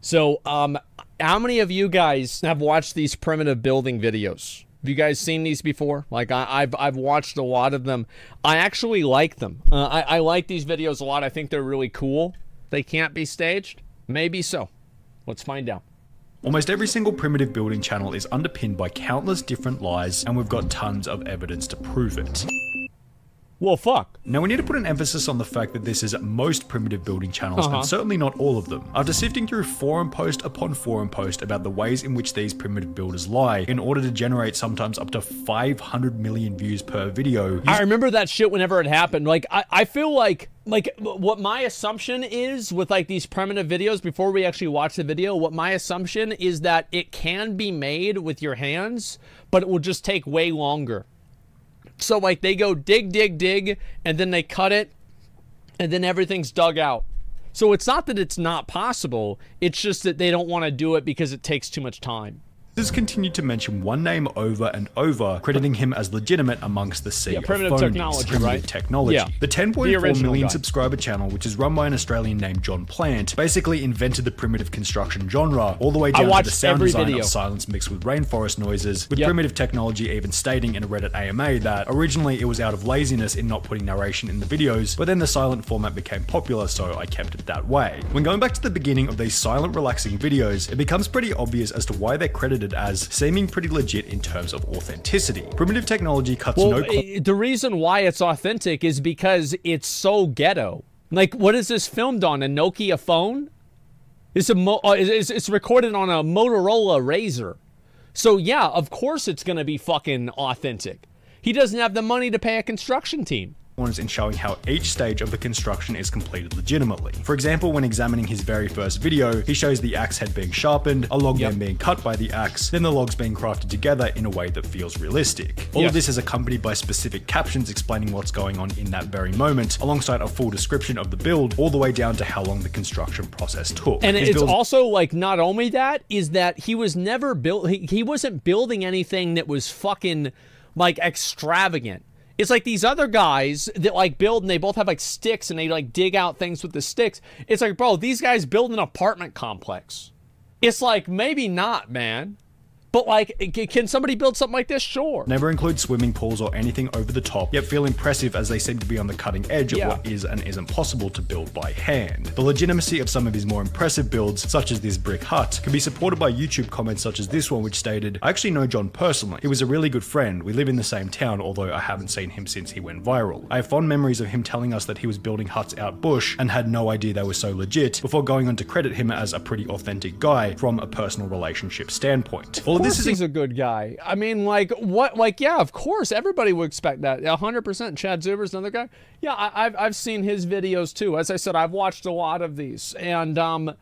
So, um, how many of you guys have watched these primitive building videos? Have you guys seen these before? Like I, have I've watched a lot of them. I actually like them. Uh, I, I like these videos a lot. I think they're really cool. They can't be staged. Maybe so. Let's find out. Almost every single primitive building channel is underpinned by countless different lies, and we've got tons of evidence to prove it. Well, fuck. Now, we need to put an emphasis on the fact that this is most primitive building channels, Uh-huh. and certainly not all of them. After sifting through forum post upon forum post about the ways in which these primitive builders lie, in order to generate sometimes up to 500 million views per video, I remember that shit whenever it happened. Like, I, I feel like, like, what my assumption is with, like, these primitive videos, before we actually watch the video, what my assumption is that it can be made with your hands, but it will just take way longer. So, like, they go dig, dig, dig, and then they cut it, and then everything's dug out. So, it's not that it's not possible, it's just that they don't want to do it because it takes too much time. Users continued to mention one name over and over, crediting him as legitimate amongst the sea Yeah, of primitive phonies. technology, primitive right? technology. Yeah. The The 10.4 original million guy. subscriber channel, which is run by an Australian named John Plant, basically invented the primitive construction genre, all the way down to the sound design video. of silence mixed with rainforest noises, with Yep. primitive technology even stating in a Reddit AMA that originally it was out of laziness in not putting narration in the videos, but then the silent format became popular, so I kept it that way. When going back to the beginning of these silent, relaxing videos, it becomes pretty obvious as to why they're credited as seeming pretty legit in terms of authenticity. Primitive technology cuts Well, no the reason why it's authentic is because it's so ghetto. Like, what is this filmed on? A Nokia phone? It's a mo- uh, it's, it's recorded on a Motorola Razor. So yeah, of course it's gonna be fucking authentic. He doesn't have the money to pay a construction team. Corners in showing how each stage of the construction is completed legitimately. For example, when examining his very first video, he shows the axe head being sharpened, a log Yep. then being cut by the axe, then the logs being crafted together in a way that feels realistic. All of this is accompanied by specific captions explaining what's going on in that very moment, alongside a full description of the build, all the way down to how long the construction process took. And His it's also like not only that is that he was never built. He, he wasn't building anything that was fucking like extravagant. It's like these other guys that like build and they both have like sticks and they like dig out things with the sticks. It's like, bro, these guys build an apartment complex. It's like maybe not, man. But like, can somebody build something like this? Sure. Never include swimming pools or anything over the top, yet feel impressive as they seem to be on the cutting edge Yeah. of what is and isn't possible to build by hand. The legitimacy of some of his more impressive builds, such as this brick hut, can be supported by YouTube comments such as this one, which stated, I actually know John personally. He was a really good friend. We live in the same town, although I haven't seen him since he went viral. I have fond memories of him telling us that he was building huts out bush and had no idea they were so legit, before going on to credit him as a pretty authentic guy from a personal relationship standpoint. All this is he's a good guy. I mean, like what? Like yeah, of course everybody would expect that. hundred percent. Chad Zuber's another guy. Yeah, I, I've I've seen his videos too. As I said, I've watched a lot of these, and um,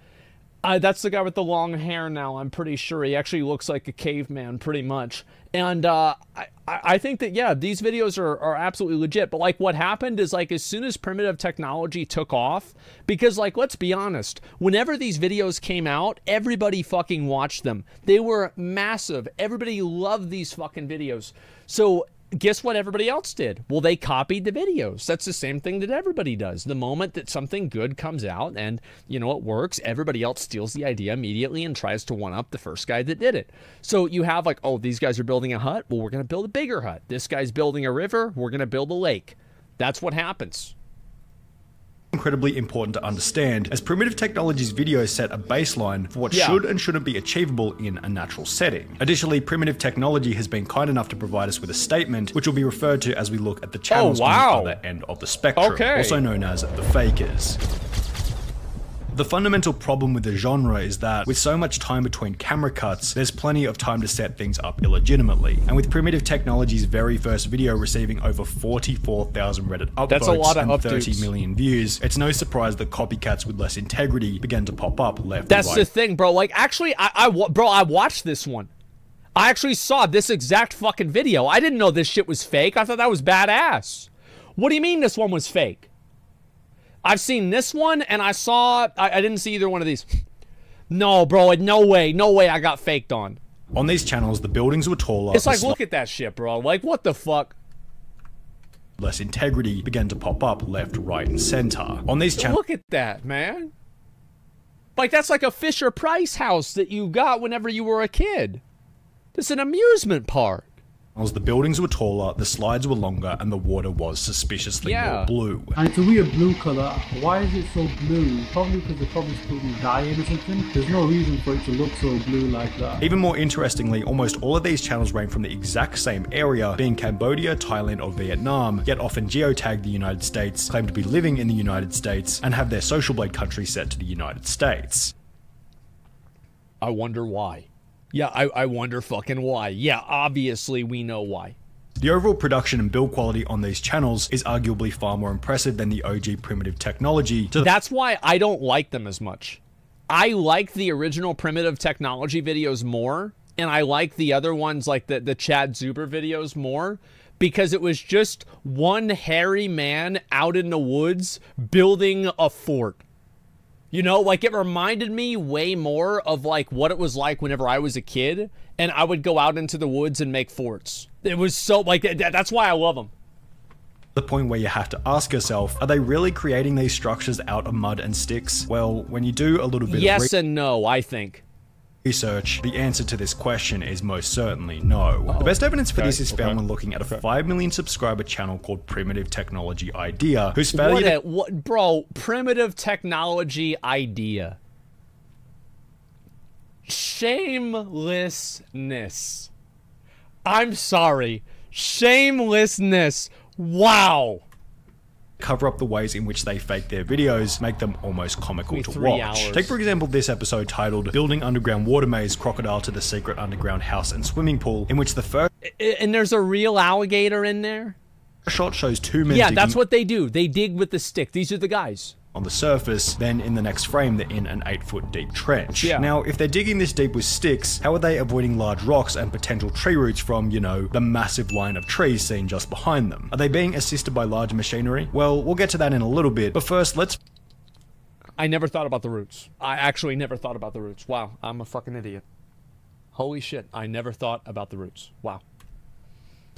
I, that's the guy with the long hair. Now I'm pretty sure he actually looks like a caveman, pretty much. And uh, I I I think that yeah, these videos are are absolutely legit. But like what happened is like as soon as primitive technology took off, because like let's be honest, whenever these videos came out, everybody fucking watched them. They were massive. Everybody loved these fucking videos. So guess what everybody else did? Well, they copied the videos. That's the same thing that everybody does. The moment that something good comes out and, you know, it works, everybody else steals the idea immediately and tries to one up the first guy that did it. So you have like, oh, these guys are building a hut. Well, we're going to build a bigger hut. This guy's building a river. We're going to build a lake. That's what happens. Incredibly important to understand, as primitive technology's videos set a baseline for what Yeah. should and shouldn't be achievable in a natural setting. Additionally, primitive technology has been kind enough to provide us with a statement, which will be referred to as we look at the channels Oh, wow. on the other end of the spectrum, Okay. also known as the fakers. The fundamental problem with the genre is that with so much time between camera cuts, there's plenty of time to set things up illegitimately. And with Primitive Technology's very first video receiving over 44,000 Reddit upvotes That's a lot of and 30 upvotes. million views, it's no surprise that copycats with less integrity began to pop up left That's and the thing, bro. Like, actually, I, I, bro, I watched this one. I actually saw this exact fucking video. I didn't know this shit was fake. I thought that was badass. What do you mean this one was fake? I've seen this one, and I saw. I, I didn't see either one of these. No, bro. No way. No way. I got faked on. On these channels, the buildings were taller, It's like, look at that shit, bro. Like, what the fuck? less integrity began to pop up left, right, and center. On these channels, Look at that, man. Like that's like a Fisher Price house that you got whenever you were a kid. It's an amusement park. The buildings were taller, the slides were longer, and the water was suspiciously Yeah. more blue. And it's a weird blue colour. Why is it so blue? Probably because they're probably spilled dye in or something. There's no reason for it to look so blue like that. Even more interestingly, almost all of these channels range from the exact same area, being Cambodia, Thailand, or Vietnam, yet often geotag the United States, claim to be living in the United States, and have their social blade country set to the United States. I wonder why. Yeah, I, I wonder fucking why. Yeah, obviously we know why. The overall production and build quality on these channels is arguably far more impressive than the OG primitive technology That's why I don't like them as much. I like the original primitive technology videos more, and I like the other ones like the, the Chad Zuber videos more because it was just one hairy man out in the woods building a fort. You know, like it reminded me way more of like what it was like whenever I was a kid and I would go out into the woods and make forts. It was so like that, that's why I love them. the point where you have to ask yourself, are they really creating these structures out of mud and sticks? Well, when you do a little bit Yes and no, I think. Research, the answer to this question is most certainly no. The best evidence for this is found okay, when looking at a 5 million subscriber channel called Primitive Technology Idea, whose failure What a what bro, primitive technology idea. Shamelessness. I'm sorry. Shamelessness. Wow. Cover up the ways in which they fake their videos, make them almost comical to watch. hours. Take for example this episode titled Building Underground Water Maze Crocodile to the Secret Underground House and Swimming Pool, in which the first And there's a real alligator in there? A shot shows two men Yeah, that's what they do. They dig with the stick. These are the guys. On the surface, then in the next frame they're in an 8 foot deep trench. Yeah. Now, if they're digging this deep with sticks, how are they avoiding large rocks and potential tree roots from, you know, the massive line of trees seen just behind them? Are they being assisted by large machinery? Well, we'll get to that in a little bit, but first let's I never thought about the roots. I actually never thought about the roots. Wow, I'm a fucking idiot. Holy shit, I never thought about the roots. Wow.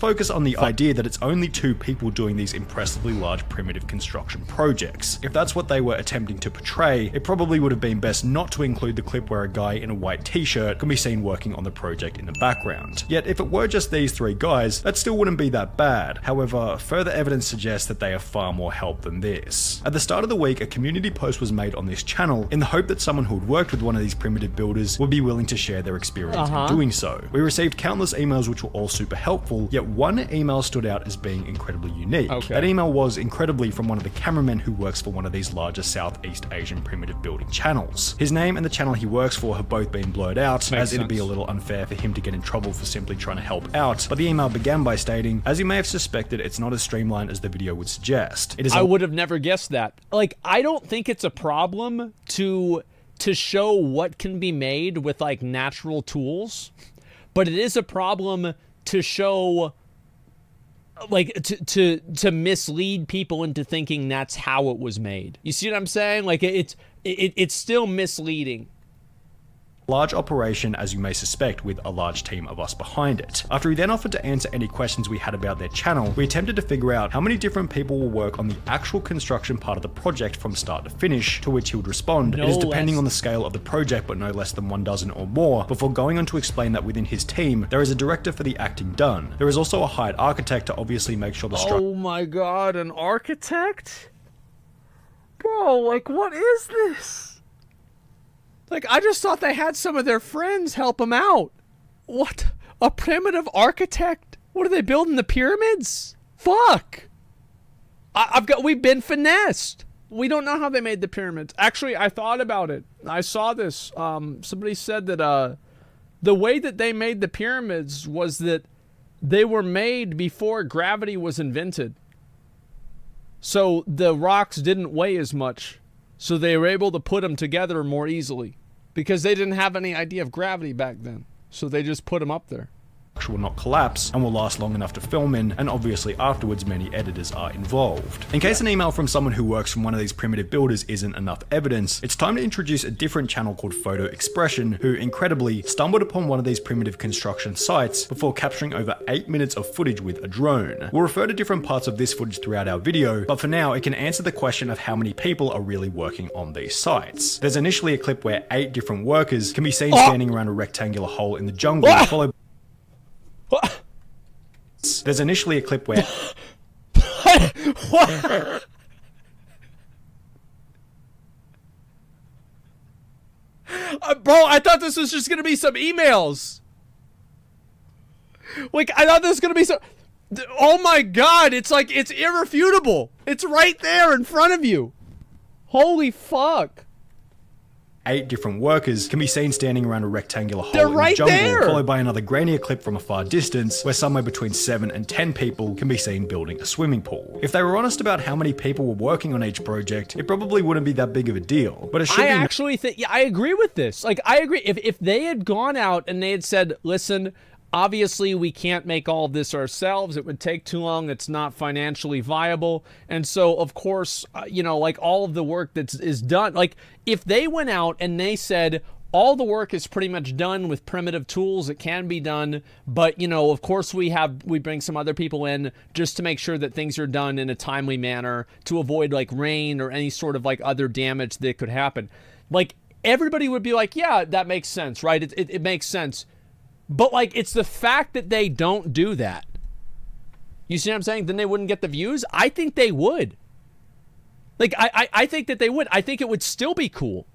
Focus on the idea that it's only two people doing these impressively large primitive construction projects. If that's what they were attempting to portray, it probably would have been best not to include the clip where a guy in a white t-shirt can be seen working on the project in the background. Yet if it were just these three guys, that still wouldn't be that bad. However, further evidence suggests that they have far more help than this. At the start of the week, a community post was made on this channel in the hope that someone who had worked with one of these primitive builders would be willing to share their experience Uh-huh. in doing so. We received countless emails which were all super helpful, yet one email stood out as being incredibly unique. Okay. That email was incredibly from one of the cameramen who works for one of these larger Southeast Asian primitive building channels. His name and the channel he works for have both been blurred out, Makes as it'd be a little unfair for him to get in trouble for simply trying to help out. But the email began by stating, as you may have suspected, it's not as streamlined as the video would suggest. It is I would have never guessed that. Like, I don't think it's a problem to to show what can be made with like natural tools, but it is a problem to show like to to to mislead people into thinking that's how it was made. You see what I'm saying? Like it's it, it's still misleading. Large operation, as you may suspect, with a large team of us behind it. After he then offered to answer any questions we had about their channel, we attempted to figure out how many different people will work on the actual construction part of the project from start to finish, to which he would respond, No it is depending less. on the scale of the project, but no less than one dozen or more, before going on to explain that within his team, there is a director for the acting done. There is also a hired architect to obviously make sure the structure Oh my god, an architect? Bro, like what is this? Like I just thought they had some of their friends help them out. What? A primitive architect? What are they building the pyramids? Fuck. I, I've got we've been finessed. We don't know how they made the pyramids. Actually, I thought about it. I saw this. Um, somebody said that uh, the way that they made the pyramids was that they were made before gravity was invented. So the rocks didn't weigh as much. So they were able to put them together more easily because they didn't have any idea of gravity back then. So they just put them up there. Will not collapse and will last long enough to film in, and obviously afterwards many editors are involved. In case an email from someone who works from one of these primitive builders isn't enough evidence, it's time to introduce a different channel called Photo Expression, who incredibly stumbled upon one of these primitive construction sites before capturing over 8 minutes of footage with a drone. We'll refer to different parts of this footage throughout our video, but for now it can answer the question of how many people are really working on these sites. There's initially a clip where 8 different workers can be seen ah! standing around a rectangular hole in the jungle, ah! followed there's initially a clip where what? Uh, bro, I thought this was just gonna be some emails. Like I thought this was gonna be some. Oh my god! It's like it's irrefutable. It's right there in front of you. Holy fuck! Eight different workers can be seen standing around a rectangular hole They're in right the jungle, there. followed by another grainier clip from a far distance, where somewhere between seven and ten people can be seen building a swimming pool. If they were honest about how many people were working on each project, it probably wouldn't be that big of a deal. But it should I actually think, yeah, I agree with this. Like, I agree. If if they had gone out and they had said, "Listen, obviously we can't make all of this ourselves. It would take too long. It's not financially viable." And so, of course, uh, you know, like all of the work that is done, like if they went out and they said. All the work is pretty much done with primitive tools. It can be done, but you know, of course, we have we bring some other people in just to make sure that things are done in a timely manner to avoid like rain or any sort of like other damage that could happen like everybody would be like, yeah, that makes sense, right? It, it, it makes sense. But like, it's the fact that they don't do that. You see what I'm saying? Then they wouldn't get the views. I think they would. Like, I, I, I think that they would. I think it would still be cool.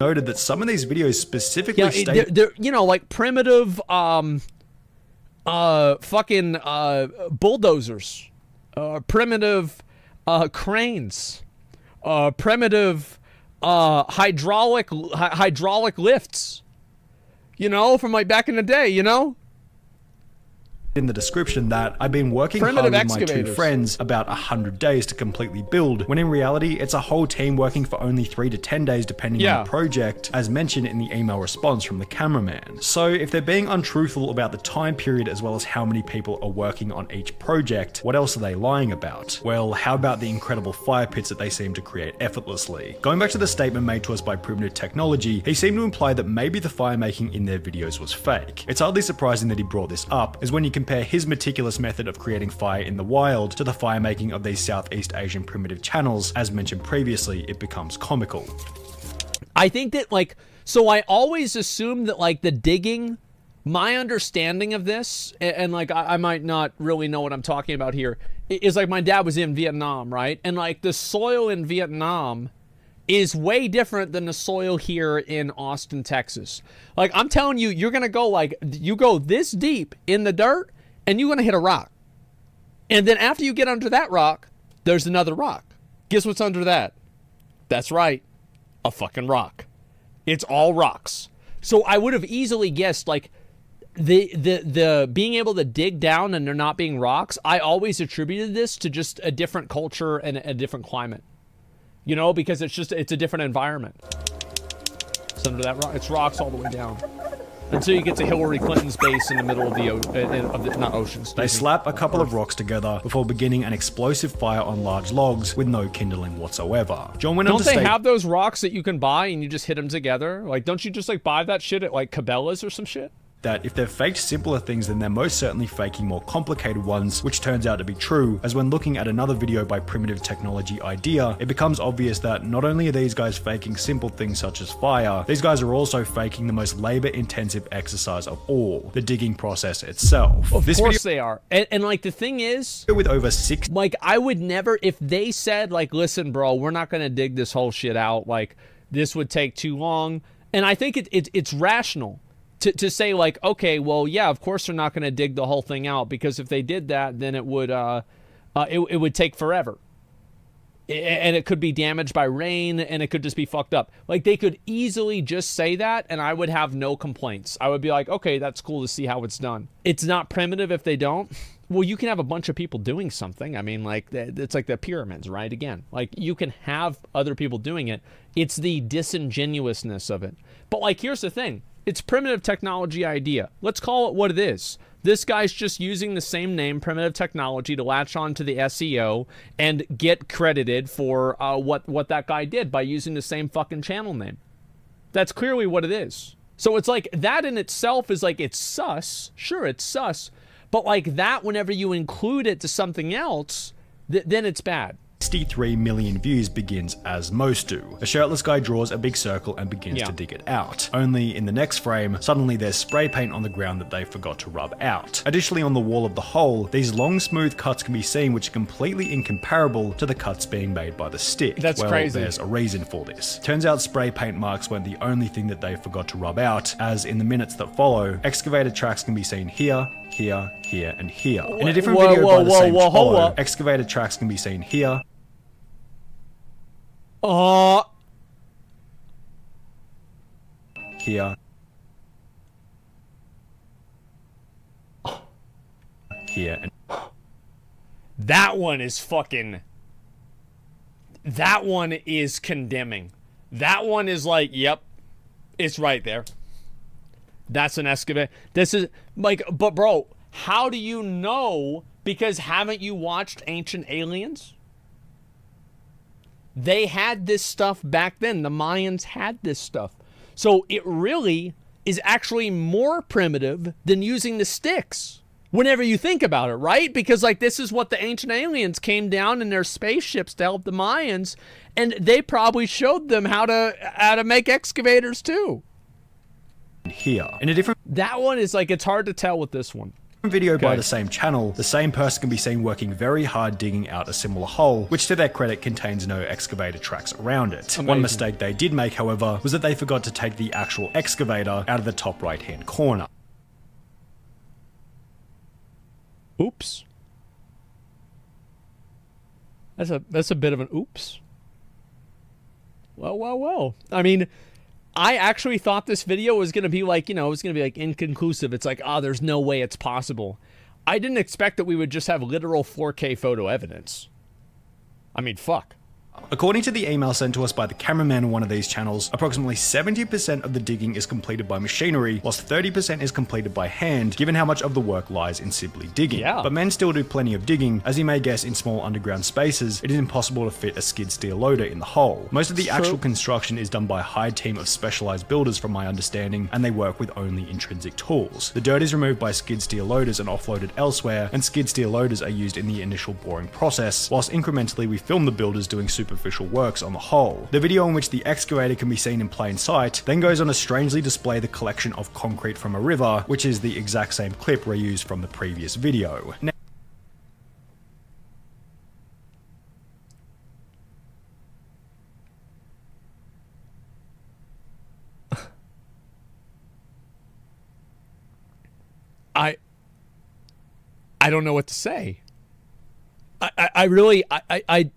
noted that some of these videos specifically Yeah, state they're, they're, you know, like primitive, um, uh, fucking uh, bulldozers, uh, primitive uh, cranes, uh, primitive uh, hydraulic hy- hydraulic lifts. You know, from like back in the day. You know, in the description that I've been working hard with my two friends about 100 days to completely build, when in reality, it's a whole team working for only 3 to 10 days depending Yeah. on the project, as mentioned in the email response from the cameraman. So if they're being untruthful about the time period as well as how many people are working on each project, what else are they lying about? Well, how about the incredible fire pits that they seem to create effortlessly? Going back to the statement made to us by Primitive Technology, he seemed to imply that maybe the fire making in their videos was fake. It's hardly surprising that he brought this up, as when you compare his meticulous method of creating fire in the wild to the fire making of these Southeast Asian primitive channels, as mentioned previously, it becomes comical. I think that like so I always assume that like the digging my understanding of this a- and, like I, I might not really know what I'm talking about here, is like my dad was in Vietnam, right? And like the soil in Vietnam is way different than the soil here in Austin, Texas. Like I'm telling you, you're gonna go like you go this deep in the dirt and you're gonna hit a rock. And then after you get under that rock, there's another rock. Guess what's under that? That's right a fucking rock. It's all rocks. So I would have easily guessed like the the the being able to dig down and there not being rocks. I always attributed this to just a different culture and a different climate. You know, because it's just it's a different environment. It's under that rock. It's rocks all the way down until you get to Hillary Clinton's base in the middle of the o- uh, of the not oceans. They slap a couple of rocks together before beginning an explosive fire on large logs with no kindling whatsoever. John went Don't they have those rocks that you can buy and you just hit them together? Like, don't you just like buy that shit at like Cabela's or some shit? That if they've faked simpler things, then they're most certainly faking more complicated ones, which turns out to be true, as when looking at another video by Primitive Technology Idea, it becomes obvious that not only are these guys faking simple things such as fire, these guys are also faking the most labor intensive exercise of all, the digging process itself. Of this course they are. And, and like the thing is, with over six like I would never if they said like, listen, bro, we're not gonna dig this whole shit out. Like this would take too long. And I think it, it it's rational to, to say like, okay, well, yeah, of course they're not gonna dig the whole thing out because if they did that, then it would uh, uh it, it would take forever. And it could be damaged by rain and it could just be fucked up. Like they could easily just say that and I would have no complaints. I would be like, okay, that's cool to see how it's done. It's not primitive if they don't. Well, you can have a bunch of people doing something. I mean, like it's like the pyramids, right? Again, like you can have other people doing it. It's the disingenuousness of it. But like, here's the thing: It's primitive technology idea. Let's call it what it is. This guy's just using the same name, primitive technology, to latch on to the SEO and get credited for uh, what what that guy did by using the same fucking channel name. That's clearly what it is. So it's like that in itself is like it's sus. Sure, it's sus, but like that, whenever you include it to something else, th- then it's bad. 63 million views begins as most do. A shirtless guy draws a big circle and begins Yeah. to dig it out. Only in the next frame, suddenly there's spray paint on the ground that they forgot to rub out. Additionally, on the wall of the hole, these long smooth cuts can be seen which are completely incomparable to the cuts being made by the stick. That's well, crazy. there's a reason for this. Turns out spray paint marks weren't the only thing that they forgot to rub out, as in the minutes that follow, excavator tracks can be seen here, here, here, and here. In a different Whoa, video whoa, by the whoa, same whoa, follow, tracks can be seen here, Oh, here, here, and that one is fucking. That one is condemning. That one is like, yep, it's right there. That's an excavator. This is like, but bro, how do you know? Because haven't you watched Ancient Aliens? They had this stuff back then. The Mayans had this stuff. So it really is actually more primitive than using the sticks. Whenever you think about it, right? Because like this is what the ancient aliens came down in their spaceships to help the Mayans, and they probably showed them how to how to make excavators too. here. In a different That one is like it's hard to tell with this one. Video by the same channel, the same person can be seen working very hard digging out a similar hole, which to their credit contains no excavator tracks around it. One mistake they did make, however, was that they forgot to take the actual excavator out of the top right hand corner. Oops. That's a that's a bit of an oops. Well, well, well. I mean, I actually thought this video was gonna be like, you know, it was gonna be like inconclusive. It's like, oh, there's no way it's possible. I didn't expect that we would just have literal 4K photo evidence. I mean, fuck. According to the email sent to us by the cameraman on one of these channels, approximately 70% of the digging is completed by machinery, whilst 30% is completed by hand, given how much of the work lies in simply digging. Yeah. But men still do plenty of digging, as you may guess in small underground spaces, it is impossible to fit a skid steer loader in the hole. Most of the actual construction is done by a hired team of specialized builders from my understanding, and they work with only intrinsic tools. The dirt is removed by skid steer loaders and offloaded elsewhere, and skid steer loaders are used in the initial boring process, whilst incrementally we film the builders doing superficial works on the whole. The video in which the excavator can be seen in plain sight then goes on to strangely display the collection of concrete from a river, which is the exact same clip reused from the previous video. Now, I I don't know what to say. I, I, I really I, I-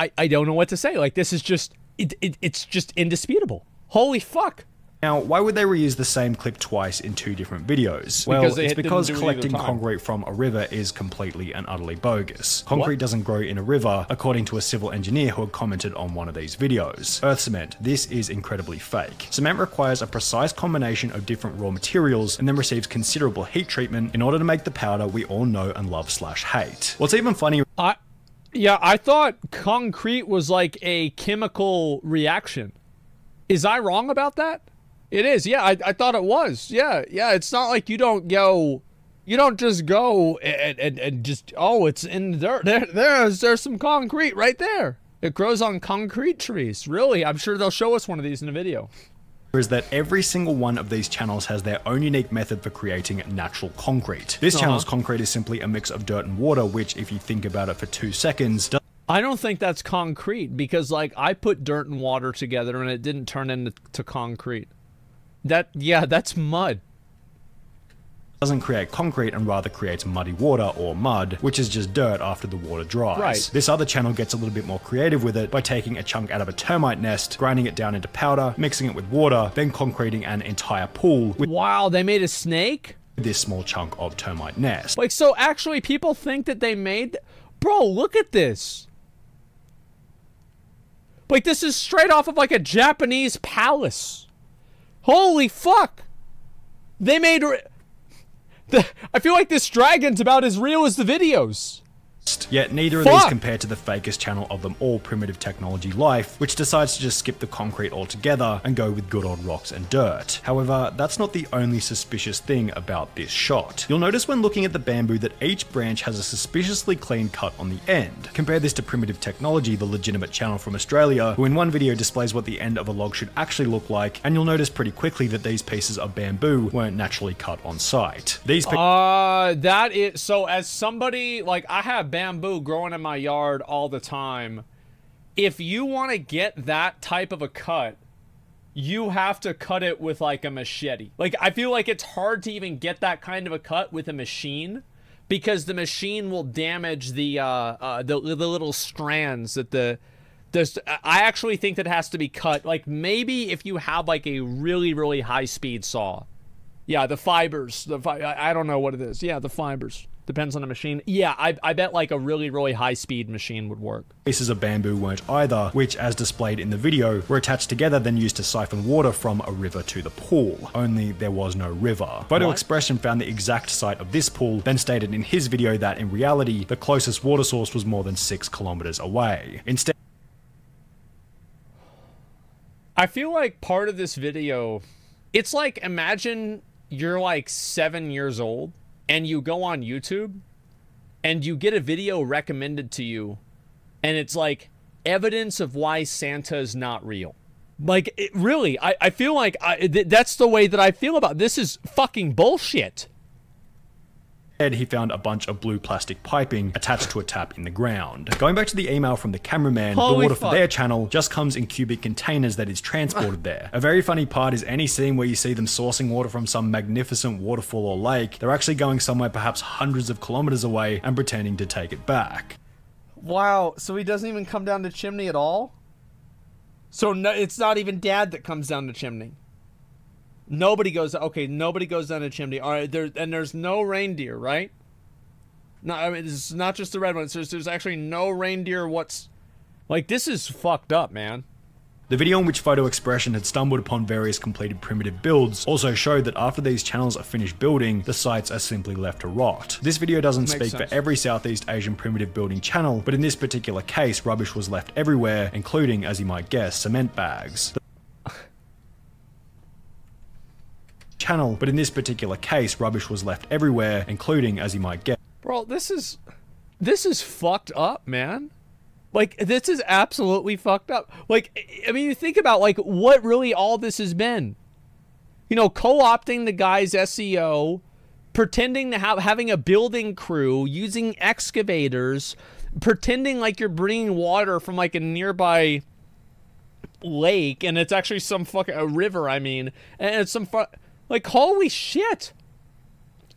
I I don't know what to say. Like this is just it, it it's just indisputable. Holy fuck. Now, why would they reuse the same clip twice in two different videos? Well, Because it's because do it either collecting concrete from a river is completely and utterly bogus. Concrete doesn't grow in a river, according to a civil engineer who had commented on one of these videos. Earth cement, this is incredibly fake. Cement requires a precise combination of different raw materials and then receives considerable heat treatment in order to make the powder we all know and love slash hate. What's even funnier I yeah, I thought concrete was like a chemical reaction. Is I wrong about that? It is. Yeah, I, I thought it was. Yeah, yeah. It's not like you don't go, you don't just go and, and, and just oh, it's in the dirt. There, there's there's some concrete right there. It grows on concrete trees. Really, I'm sure they'll show us one of these in a video. Is that every single one of these channels has their own unique method for creating natural concrete. This uh-huh. channel's concrete is simply a mix of dirt and water, which, if you think about it for two seconds, does I don't think that's concrete because like I put dirt and water together and it didn't turn into to concrete. That yeah, that's mud. Doesn't create concrete and rather creates muddy water or mud, which is just dirt after the water dries. Right. This other channel gets a little bit more creative with it by taking a chunk out of a termite nest, grinding it down into powder, mixing it with water, then concreting an entire pool with Wow, they made a snake? this small chunk of termite nest. Like so actually people think that they made Bro, look at this. Like this is straight off of like a Japanese palace. Holy fuck. They made. I feel like this dragon's about as real as the videos. Yet neither of these compare to the fakest channel of them all, Primitive Technology Life, which decides to just skip the concrete altogether and go with good old rocks and dirt. However, that's not the only suspicious thing about this shot. You'll notice when looking at the bamboo that each branch has a suspiciously clean cut on the end. Compare this to Primitive Technology, the legitimate channel from Australia, who in one video displays what the end of a log should actually look like, and you'll notice pretty quickly that these pieces of bamboo weren't naturally cut on site. These Uh, that is, so as somebody, like, I have bamboo growing in my yard all the time. If you want to get that type of a cut, you have to cut it with like a machete. Like I feel like it's hard to even get that kind of a cut with a machine because the machine will damage the uh, uh the the little strands that the this I actually think that has to be cut. Like maybe if you have like a really really high speed saw. Yeah, the fibers. The fi I don't know what it is. Yeah, the fibers. Depends on the machine. Yeah, I, I bet like a really, really high speed machine would work. Pieces of bamboo weren't either, which, as displayed in the video, were attached together then used to siphon water from a river to the pool. Only there was no river. Photo what? Expression found the exact site of this pool, then stated in his video that in reality, the closest water source was more than 6 kilometers away. Instead, I feel like part of this video, it's like imagine you're like seven years old and you go on YouTube and you get a video recommended to you and it's like evidence of why Santa is not real. Like, it, really, I, I feel like I, th that's the way that I feel about this is fucking bullshit he found a bunch of blue plastic piping attached to a tap in the ground. Going back to the email from the cameraman, Holy the water fuck. for their channel just comes in cubic containers that is transported there. A very funny part is any scene where you see them sourcing water from some magnificent waterfall or lake, they're actually going somewhere perhaps hundreds of kilometers away and pretending to take it back. Wow, so he doesn't even come down the chimney at all? So no, it's not even dad that comes down the chimney. Nobody goes. Okay, nobody goes down a chimney. All right, there and there's no reindeer, right? No, I mean it's not just the red ones. There's there's actually no reindeer. What's like this is fucked up, man. The video in which Photo Expression had stumbled upon various completed primitive builds also showed that after these channels are finished building, the sites are simply left to rot. This video doesn't speak sense. for every Southeast Asian primitive building channel, but in this particular case, rubbish was left everywhere, including, as you might guess, cement bags. Channel, but in this particular case, rubbish was left everywhere, including, as you might guess. Bro, this is... This is fucked up, man. Like, this is absolutely fucked up. Like, I mean, you think about, like, what really all this has been. You know, co-opting the guy's SEO, pretending to have having a building crew, using excavators, pretending like you're bringing water from, like, a nearby lake, and it's actually some fucking... a river, I mean. And it's some... Fu like, holy shit!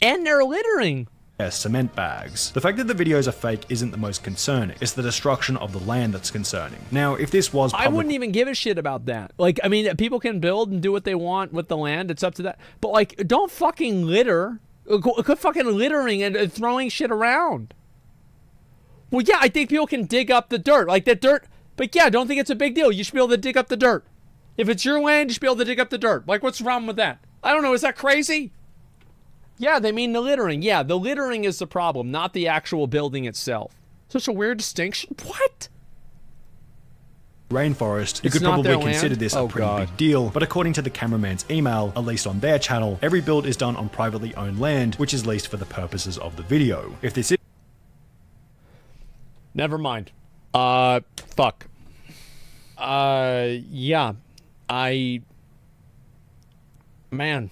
And they're littering! Cement bags. The fact that the videos are fake isn't the most concerning. It's the destruction of the land that's concerning. Now, if this was public- I wouldn't even give a shit about that. Like, I mean, people can build and do what they want with the land. It's up to that. But, like, don't fucking litter. Uh, quit fucking littering and uh, throwing shit around. Well, yeah, I think people can dig up the dirt. Like, that dirt... But yeah, I don't think it's a big deal. You should be able to dig up the dirt. If it's your land, you should be able to dig up the dirt. Like, what's wrong with that? I don't know. Is that crazy? Yeah, they mean the littering. Yeah, the littering is the problem, not the actual building itself. Such a weird distinction. What? rainforest, you it's could probably consider this oh, a pretty God. big deal, but according to the cameraman's email, at least on their channel, every build is done on privately owned land, which is leased for the purposes of the video. If this is... Never mind. Uh, fuck. Uh, yeah. I Man.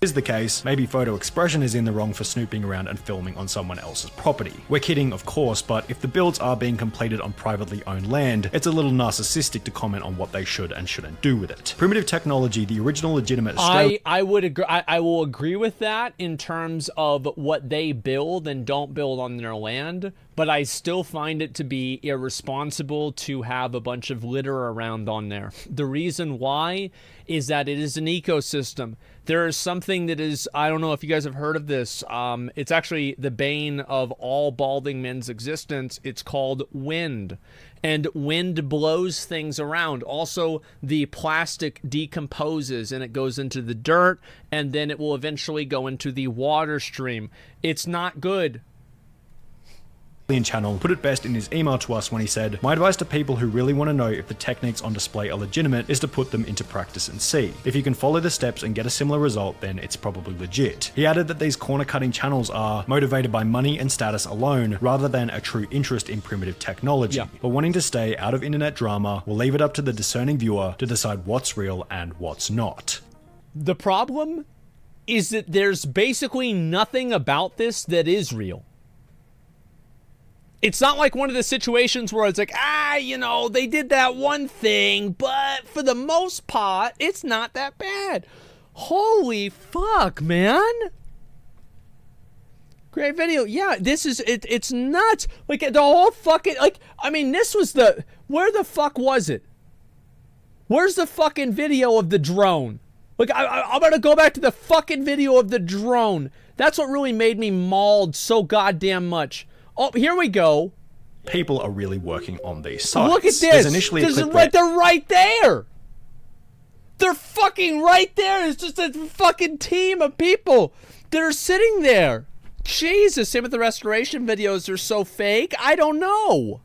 Is the case, maybe Photo Expression is in the wrong for snooping around and filming on someone else's property. We're kidding, of course, but if the builds are being completed on privately owned land, it's a little narcissistic to comment on what they should and shouldn't do with it. Primitive technology, the original legitimate I, I would agree I, I will agree with that in terms of what they build and don't build on their land, but I still find it to be irresponsible to have a bunch of litter around on there. The reason why is that it is an ecosystem. There is something that is, I don't know if you guys have heard of this. Um, it's actually the bane of all balding men's existence. It's called wind. And wind blows things around. Also, the plastic decomposes and it goes into the dirt, and then it will eventually go into the water stream. It's not good channel put it best in his email to us when he said, My advice to people who really want to know if the techniques on display are legitimate is to put them into practice and see. If you can follow the steps and get a similar result, then it's probably legit. He added that these corner cutting channels are motivated by money and status alone, rather than a true interest in primitive technology. Yeah. But wanting to stay out of internet drama will leave it up to the discerning viewer to decide what's real and what's not. The problem is that there's basically nothing about this that is real it's not like one of the situations where it's like, ah, you know, they did that one thing, but for the most part, it's not that bad. Holy fuck, man. Great video. Yeah, this is it it's nuts. Like the whole fucking like I mean, this was the where the fuck was it? Where's the fucking video of the drone? Like I, I I'm gonna go back to the fucking video of the drone. That's what really made me mauled so goddamn much. Oh, here we go. People are really working on these sites. Look at this. There's initially There's right, they're right there. They're fucking right there. It's just a fucking team of people that are sitting there. Jesus, same with the restoration videos. They're so fake. I don't know.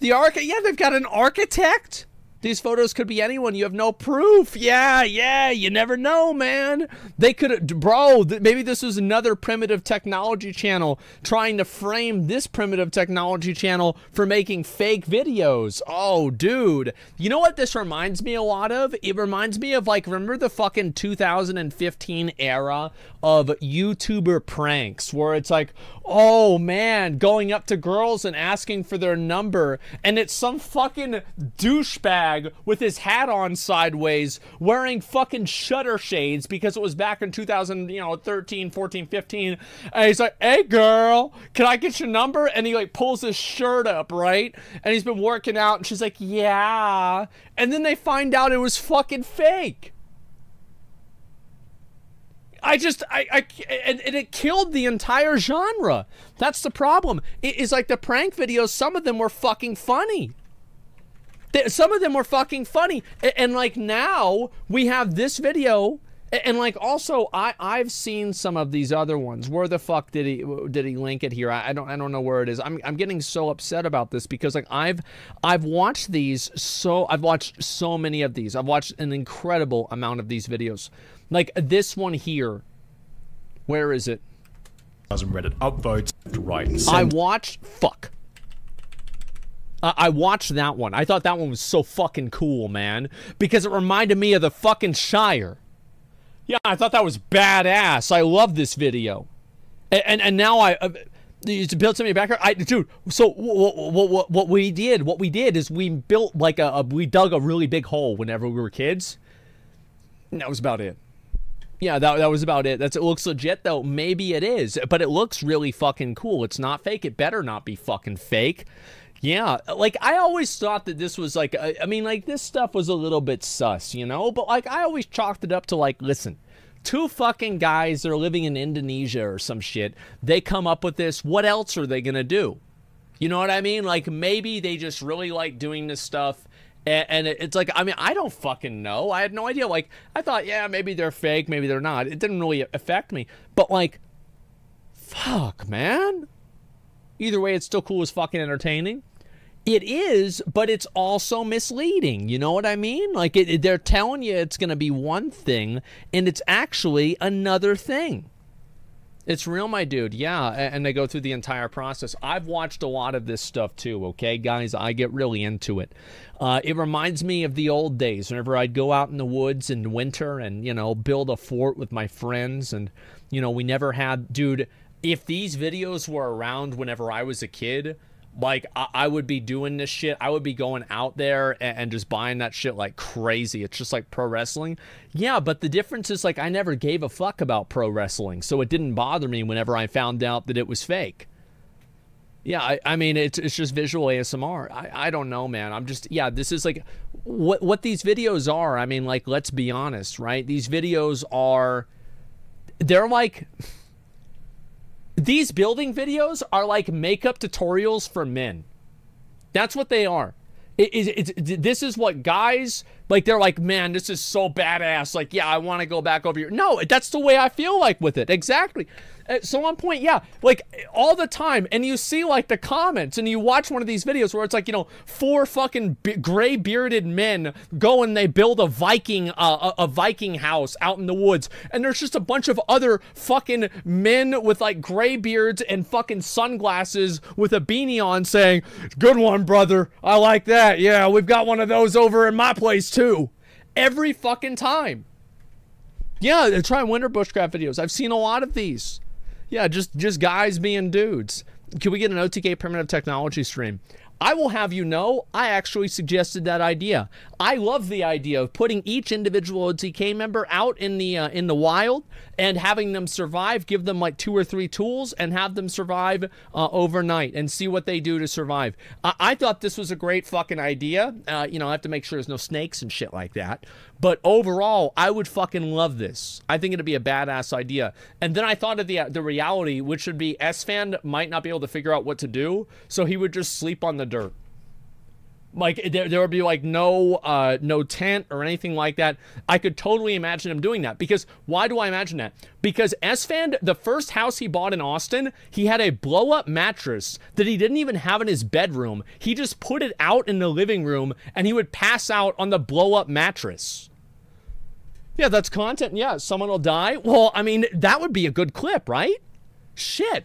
The arch, yeah, they've got an architect. These photos could be anyone. You have no proof. Yeah, yeah, you never know, man. They could, bro, maybe this was another primitive technology channel trying to frame this primitive technology channel for making fake videos. Oh, dude. You know what this reminds me a lot of? It reminds me of, like, remember the fucking 2015 era of YouTuber pranks where it's like, oh man, going up to girls and asking for their number, and it's some fucking douchebag with his hat on sideways wearing fucking shutter shades because it was back in 2000, you know, 13, 14, 15. And he's like, hey girl, can I get your number? And he like pulls his shirt up, right? And he's been working out, and she's like, yeah. And then they find out it was fucking fake. I just, I, I and, and, it killed the entire genre. That's the problem. It is like the prank videos, some of them were fucking funny. They, some of them were fucking funny. And, and, like now, we have this video. And, like also, I, I've seen some of these other ones. Where the fuck did he did he link it here? I, I don't I don't know where it is. I'm, I'm getting so upset about this because like I've I've watched these so I've watched so many of these. I've watched an incredible amount of these videos. Like this one here. Where is it? Reddit upvotes right I watched. Fuck. Uh, I watched that one. I thought that one was so fucking cool, man, because it reminded me of the fucking Shire. Yeah, I thought that was badass. I love this video, and and, and now I. Uh, to build something back I, dude. So what, what, what we did, what we did is we built like a, a we dug a really big hole whenever we were kids. And that was about it. Yeah, that, that was about it. That's it looks legit though. Maybe it is, but it looks really fucking cool. It's not fake. It better not be fucking fake. Yeah, like I always thought that this was like I mean like this stuff was a little bit sus, you know? But like I always chalked it up to like listen, two fucking guys that are living in Indonesia or some shit. They come up with this. What else are they going to do? You know what I mean? Like maybe they just really like doing this stuff and, it's like, I mean, I don't fucking know. I had no idea. Like, I thought, yeah, maybe they're fake, maybe they're not. It didn't really affect me. But, like, fuck, man. Either way, it's still cool as fucking entertaining. It is, but it's also misleading. You know what I mean? Like, it, they're telling you it's going to be one thing, and it's actually another thing. It's real, my dude. Yeah, and they go through the entire process. I've watched a lot of this stuff too, okay, guys? I get really into it. Uh, it reminds me of the old days whenever I'd go out in the woods in winter and, you know, build a fort with my friends. And, you know, we never had, dude, if these videos were around whenever I was a kid, like I, I, would be doing this shit. I would be going out there and, and, just buying that shit like crazy. It's just like pro wrestling. Yeah, but the difference is like I never gave a fuck about pro wrestling, so it didn't bother me whenever I found out that it was fake. Yeah, I, I mean it's it's just visual ASMR. I, I don't know, man. I'm just yeah. This is like what what these videos are. I mean, like let's be honest, right? These videos are they're like these building videos are like makeup tutorials for men. That's what they are. It, it, it, this is what guys like. They're like, man, this is so badass. Like, yeah, I want to go back over here. No, that's the way I feel like with it. Exactly. Uh, so on point, yeah, like all the time, and you see like the comments, and you watch one of these videos where it's like you know four fucking gray bearded men go and they build a Viking uh, a, a Viking house out in the woods, and there's just a bunch of other fucking men with like gray beards and fucking sunglasses with a beanie on saying, "Good one, brother. I like that. Yeah, we've got one of those over in my place too." Every fucking time. Yeah, try winter bushcraft videos. I've seen a lot of these. Yeah, just just guys being dudes. Can we get an OTK primitive technology stream? I will have you know, I actually suggested that idea. I love the idea of putting each individual OTK member out in the uh, in the wild and having them survive. Give them like two or three tools and have them survive uh, overnight and see what they do to survive. I, I thought this was a great fucking idea. Uh, you know, I have to make sure there's no snakes and shit like that. But overall, I would fucking love this. I think it'd be a badass idea. And then I thought of the the reality, which would be Esfand might not be able to figure out what to do, so he would just sleep on the dirt. Like there, there would be like no uh, no tent or anything like that. I could totally imagine him doing that because why do I imagine that? Because Esfand, the first house he bought in Austin, he had a blow up mattress that he didn't even have in his bedroom. He just put it out in the living room and he would pass out on the blow up mattress. Yeah, that's content. Yeah, someone will die. Well, I mean, that would be a good clip, right? Shit.